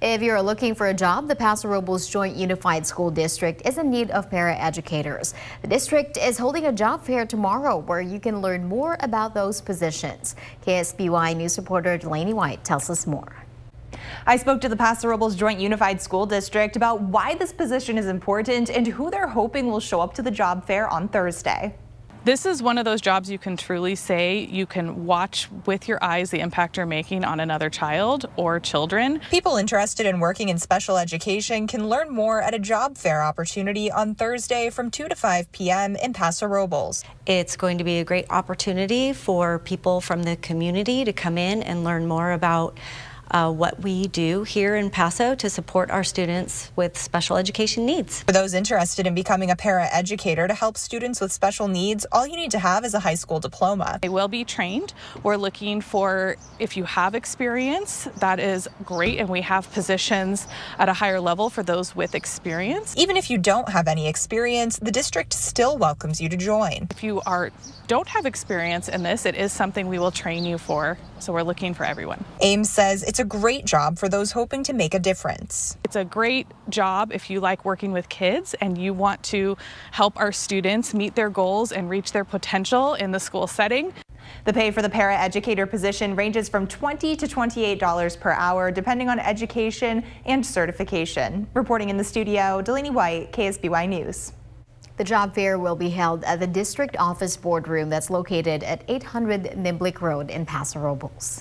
If you're looking for a job, the Paso Robles Joint Unified School District is in need of paraeducators. The district is holding a job fair tomorrow where you can learn more about those positions. KSBY News reporter Delaney White tells us more. I spoke to the Paso Robles Joint Unified School District about why this position is important and who they're hoping will show up to the job fair on Thursday. This is one of those jobs you can truly say you can watch with your eyes the impact you're making on another child or children. People interested in working in special education can learn more at a job fair opportunity on Thursday from 2 to 5 p.m. in Paso Robles. It's going to be a great opportunity for people from the community to come in and learn more about uh, what we do here in Paso to support our students with special education needs. For those interested in becoming a paraeducator to help students with special needs, all you need to have is a high school diploma. They will be trained. We're looking for, if you have experience, that is great, and we have positions at a higher level for those with experience. Even if you don't have any experience, the district still welcomes you to join. If you are don't have experience in this, it is something we will train you for. So we're looking for everyone. Ames says it's a great job for those hoping to make a difference. It's a great job if you like working with kids and you want to help our students meet their goals and reach their potential in the school setting. The pay for the paraeducator position ranges from 20 to $28 per hour, depending on education and certification. Reporting in the studio, Delaney White, KSBY News. The job fair will be held at the district office boardroom that's located at 800 Niblick Road in Paso Robles.